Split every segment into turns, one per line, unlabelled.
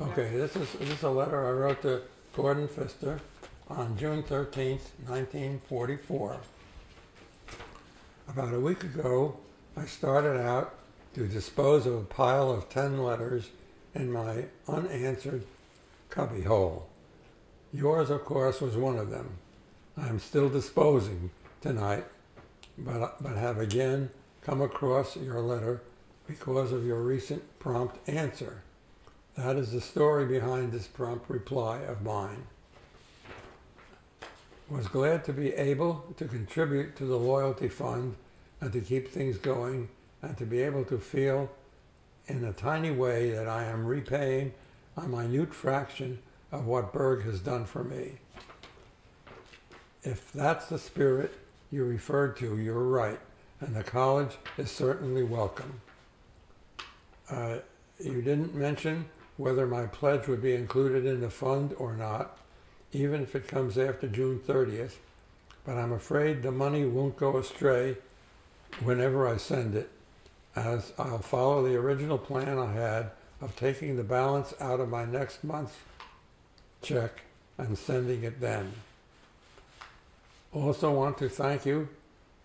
Okay, this is, this is a letter I wrote to Gordon Fister on June thirteenth, nineteen forty-four. About a week ago, I started out to dispose of a pile of ten letters in my unanswered cubbyhole. Yours, of course, was one of them. I am still disposing tonight, but, but have again come across your letter because of your recent prompt answer. That is the story behind this prompt reply of mine. Was glad to be able to contribute to the loyalty fund and to keep things going and to be able to feel in a tiny way that I am repaying a minute fraction of what Berg has done for me. If that's the spirit you referred to, you're right, and the college is certainly welcome. Uh, you didn't mention whether my pledge would be included in the fund or not, even if it comes after June 30th, but I'm afraid the money won't go astray whenever I send it, as I'll follow the original plan I had of taking the balance out of my next month's check and sending it then. Also want to thank you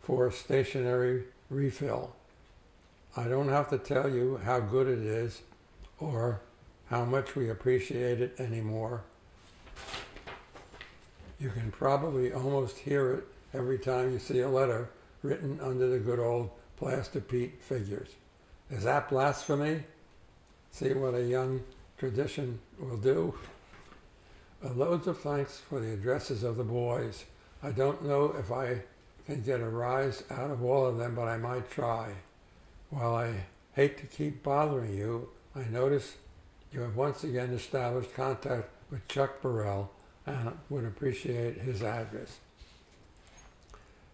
for a stationery refill. I don't have to tell you how good it is or how much we appreciate it anymore. You can probably almost hear it every time you see a letter written under the good old plaster Pete figures. Is that blasphemy? See what a young tradition will do? Uh, loads of thanks for the addresses of the boys. I don't know if I can get a rise out of all of them, but I might try. While I hate to keep bothering you, I notice you have once again established contact with Chuck Burrell and would appreciate his address.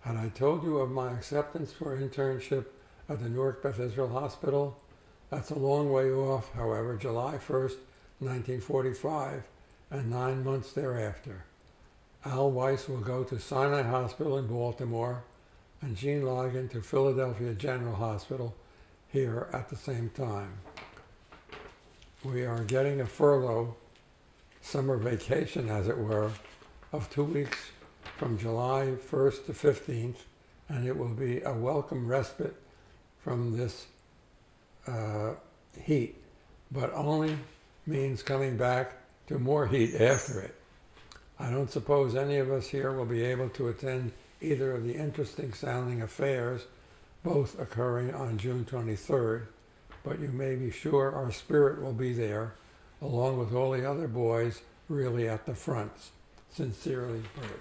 Had I told you of my acceptance for internship at the Newark Beth Israel Hospital? That's a long way off, however, July 1st, 1945, and nine months thereafter. Al Weiss will go to Sinai Hospital in Baltimore, and Gene Logan to Philadelphia General Hospital here at the same time. We are getting a furlough, summer vacation as it were, of two weeks from July 1st to 15th, and it will be a welcome respite from this uh, heat, but only means coming back to more heat after it. I don't suppose any of us here will be able to attend either of the interesting sounding affairs, both occurring on June 23rd, but you may be sure our spirit will be there, along with all the other boys really at the front. Sincerely, Bert.